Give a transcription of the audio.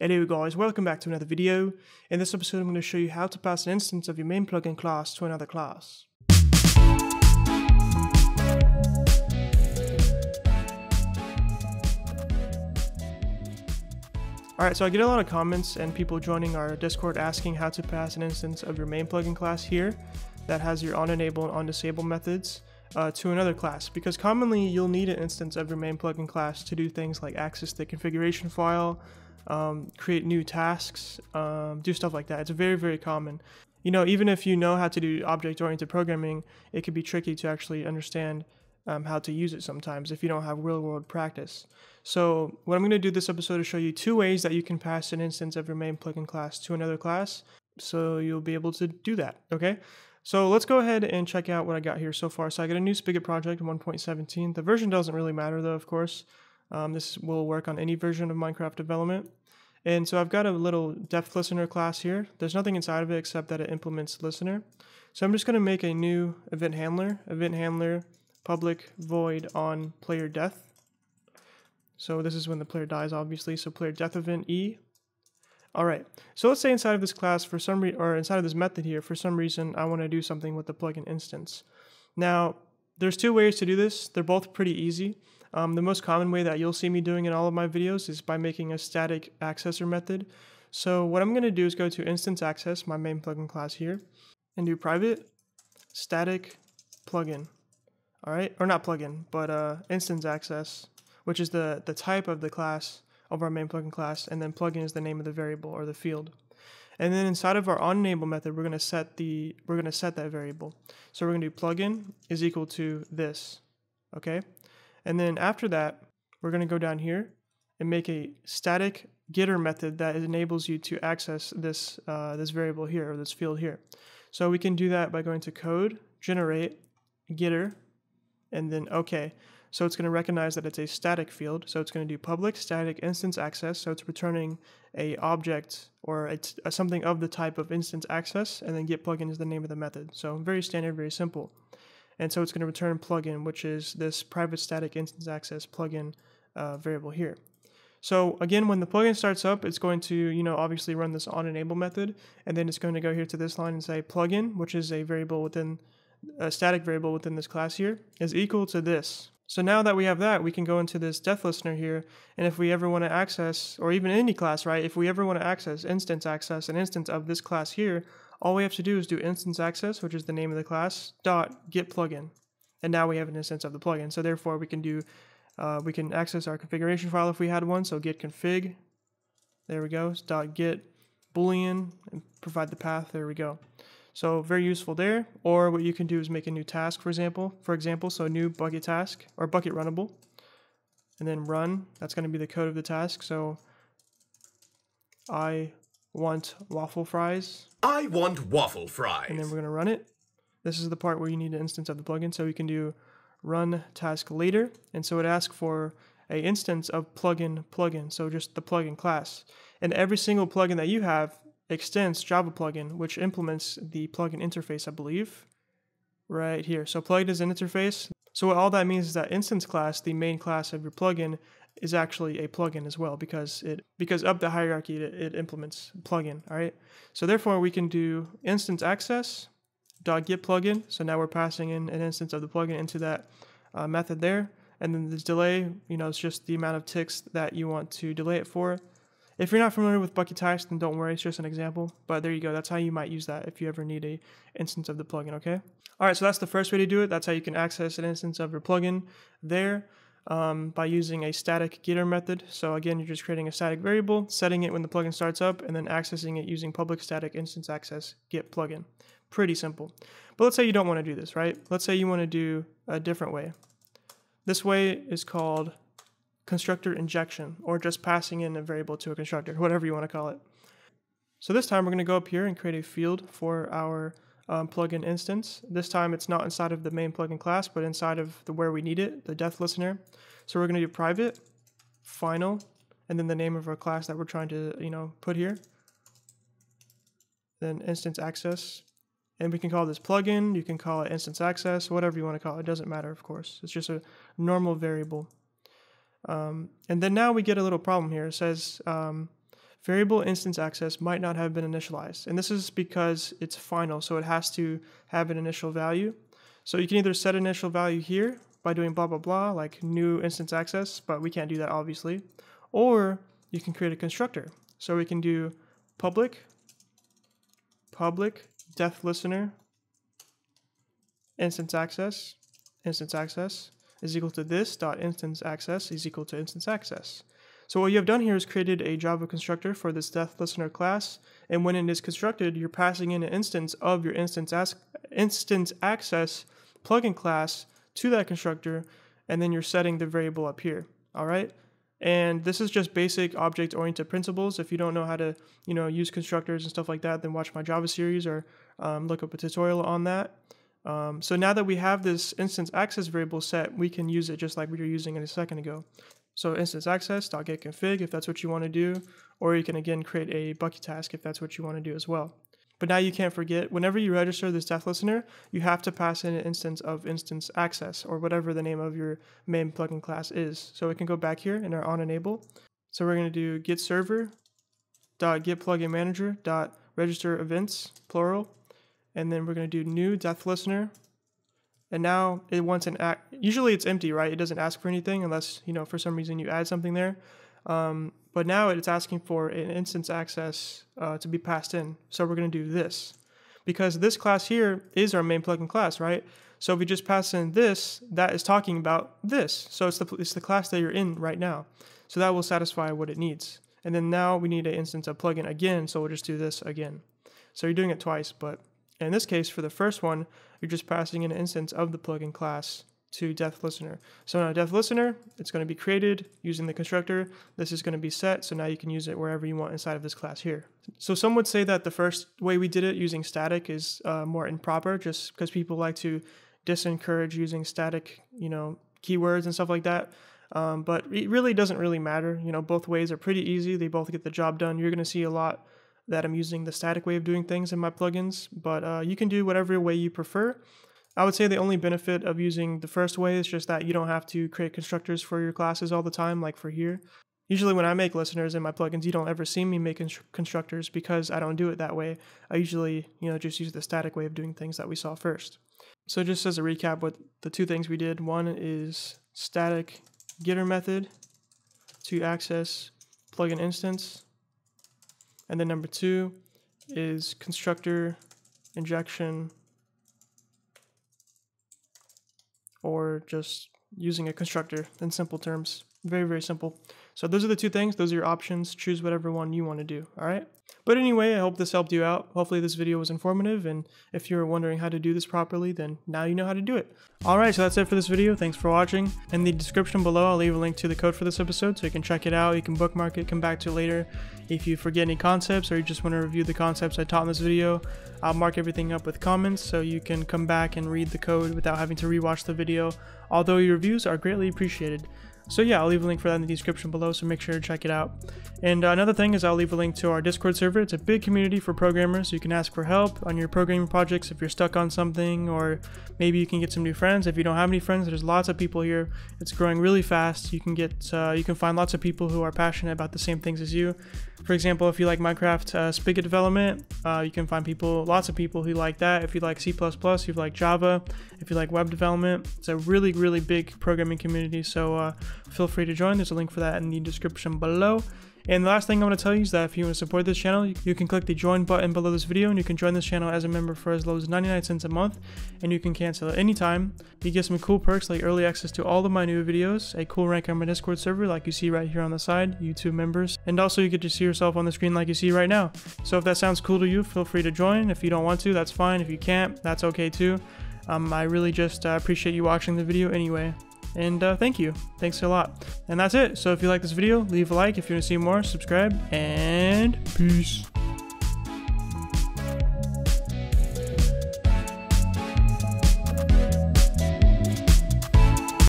Hello guys, welcome back to another video. In this episode I'm going to show you how to pass an instance of your main plugin class to another class. Alright, so I get a lot of comments and people joining our Discord asking how to pass an instance of your main plugin class here that has your onEnable and onDisable methods uh, to another class because commonly you'll need an instance of your main plugin class to do things like access the configuration file, um, create new tasks, um, do stuff like that. It's very, very common. You know, even if you know how to do object-oriented programming, it can be tricky to actually understand um, how to use it sometimes if you don't have real-world practice. So what I'm going to do this episode is show you two ways that you can pass an instance of your main plugin class to another class, so you'll be able to do that, okay? So let's go ahead and check out what I got here so far. So I got a new Spigot project 1.17. The version doesn't really matter though, of course. Um, this will work on any version of Minecraft development. And so I've got a little death listener class here. There's nothing inside of it except that it implements listener. So I'm just going to make a new event handler, event handler public void on player death. So this is when the player dies, obviously. So player death event E. All right. So let's say inside of this class, for some reason, or inside of this method here, for some reason, I want to do something with the plugin instance. Now, there's two ways to do this. They're both pretty easy. Um, the most common way that you'll see me doing in all of my videos is by making a static accessor method. So what I'm going to do is go to instance access, my main plugin class here, and do private static plugin. All right, or not plugin, but uh, instance access, which is the, the type of the class of our main plugin class, and then plugin is the name of the variable or the field. And then inside of our onEnable method, we're going to set the we're going to set that variable. So we're going to do plugin is equal to this, okay? And then after that, we're going to go down here and make a static getter method that enables you to access this, uh, this variable here, or this field here. So we can do that by going to code, generate, getter, and then OK. So it's going to recognize that it's a static field. So it's going to do public static instance access. So it's returning a object or it's something of the type of instance access, and then get plugin is the name of the method. So very standard, very simple. And so it's going to return plugin, which is this private static instance access plugin uh, variable here. So again, when the plugin starts up, it's going to, you know, obviously run this on enable method, and then it's going to go here to this line and say plugin, which is a variable within a static variable within this class here, is equal to this. So now that we have that, we can go into this death listener here, and if we ever want to access, or even any class, right, if we ever want to access instance access, an instance of this class here, all we have to do is do instance access, which is the name of the class, dot get plugin. And now we have an instance of the plugin. So therefore we can do, uh, we can access our configuration file if we had one. So get config, there we go, dot get boolean and provide the path, there we go. So very useful there. Or what you can do is make a new task, for example, for example, so new Bukkit task or Bukkit runnable, and then run. That's going to be the code of the task. So I want waffle fries. I want waffle fries. And then we're going to run it. This is the part where you need an instance of the plugin. So we can do run task later. And so it asks for a instance of plugin plugin. So just the plugin class. And every single plugin that you have extends Java plugin, which implements the plugin interface, I believe, right here. So plugin is an interface. So all that means is that instance class, the main class of your plugin, is actually a plugin as well because it because of the hierarchy it, it implements plugin. All right. So therefore we can do instance access dot get plugin. So now we're passing in an instance of the plugin into that uh, method there. And then the delay, you know, it's just the amount of ticks that you want to delay it for. If you're not familiar with Bukkit task, then don't worry, it's just an example. But there you go, that's how you might use that if you ever need a instance of the plugin, okay? All right, so that's the first way to do it. That's how you can access an instance of your plugin there um, by using a static getter method. So again, you're just creating a static variable, setting it when the plugin starts up, and then accessing it using public static instance access get plugin. Pretty simple. But let's say you don't want to do this, right? Let's say you want to do a different way. This way is called constructor injection, or just passing in a variable to a constructor, whatever you want to call it. So this time we're going to go up here and create a field for our um, plugin instance. This time it's not inside of the main plugin class, but inside of the where we need it, the death listener. So we're going to do private, final, and then the name of our class that we're trying to, you know, put here. Then instance access. And we can call this plugin, you can call it instance access, whatever you want to call it. It doesn't matter, of course. It's just a normal variable. Um, and then now we get a little problem here. It says um, variable instance access might not have been initialized. And this is because it's final, so it has to have an initial value. So you can either set initial value here by doing blah, blah, blah, like new instance access, but we can't do that obviously. Or you can create a constructor. So we can do public, public death listener, instance access, instance access is equal to this dot instance access is equal to instance access. So what you have done here is created a Java constructor for this death listener class, and when it is constructed, you're passing in an instance of your instance, instance access plugin class to that constructor, and then you're setting the variable up here. All right. And this is just basic object-oriented principles. If you don't know how to, you know, use constructors and stuff like that, then watch my Java series or um, look up a tutorial on that. Um, so now that we have this instance access variable set, we can use it just like we were using it a second ago. So instance access.getConfig if that's what you want to do, or you can again create a Bukkit task if that's what you want to do as well. But now you can't forget, whenever you register this death listener, you have to pass in an instance of instance access or whatever the name of your main plugin class is. So we can go back here in our on enable. So we're going to do get server dot get plugin manager dot register events plural, and then we're going to do new def listener. And now it wants an act. Usually it's empty, right? It doesn't ask for anything unless you know for some reason you add something there. Um, but now it's asking for an instance access uh, to be passed in. So we're going to do this. Because this class here is our main plugin class, right? So if we just pass in this, that is talking about this. So it's the, it's the class that you're in right now. So that will satisfy what it needs. And then now we need an instance of plugin again, so we'll just do this again. So you're doing it twice, but in this case, for the first one, you're just passing an instance of the plugin class to death listener. So now death listener, it's going to be created using the constructor. This is going to be set, so now you can use it wherever you want inside of this class here. So some would say that the first way we did it using static is uh, more improper, just because people like to disencourage using static, you know, keywords and stuff like that. Um, but it really doesn't really matter. You know, both ways are pretty easy. They both get the job done. You're going to see a lot that I'm using the static way of doing things in my plugins, but uh, you can do whatever way you prefer. I would say the only benefit of using the first way is just that you don't have to create constructors for your classes all the time, like for here. Usually, when I make listeners in my plugins, you don't ever see me make constructors because I don't do it that way. I usually, you know, just use the static way of doing things that we saw first. So, just as a recap, what the two things we did one is static getter method to access plugin instance, and then number two is constructor injection or just using a constructor in simple terms. Very, very simple. So those are the two things. Those are your options. Choose whatever one you want to do. All right. But anyway, I hope this helped you out. Hopefully this video was informative. And if you're wondering how to do this properly, then now you know how to do it. All right. So that's it for this video. Thanks for watching. In the description below, I'll leave a link to the code for this episode so you can check it out. You can bookmark it, come back to it later. If you forget any concepts or you just want to review the concepts I taught in this video, I'll mark everything up with comments so you can come back and read the code without having to rewatch the video. Although your reviews are greatly appreciated. So yeah, I'll leave a link for that in the description below, so make sure to check it out. And uh, another thing is I'll leave a link to our Discord server. It's a big community for programmers, so you can ask for help on your programming projects if you're stuck on something, or maybe you can get some new friends. If you don't have any friends, there's lots of people here. It's growing really fast. You can get, uh, you can find lots of people who are passionate about the same things as you. For example, if you like Minecraft uh, Spigot development, uh, you can find people, lots of people who like that. If you like C++, you like Java, if you like web development, it's a really, really big programming community. So uh, feel free to join. There's a link for that in the description below. And the last thing I want to tell you is that if you want to support this channel, you can click the join button below this video and you can join this channel as a member for as low as 99 cents a month and you can cancel at any time. You get some cool perks like early access to all of my new videos, a cool rank on my Discord server like you see right here on the side, YouTube members, and also you get to see yourself on the screen like you see right now. So if that sounds cool to you, feel free to join. If you don't want to, that's fine. If you can't, that's okay too. Um, I really just uh, appreciate you watching the video anyway. And uh, thank you. Thanks a lot. And that's it. So if you like this video, leave a like. If you want to see more, subscribe. And peace.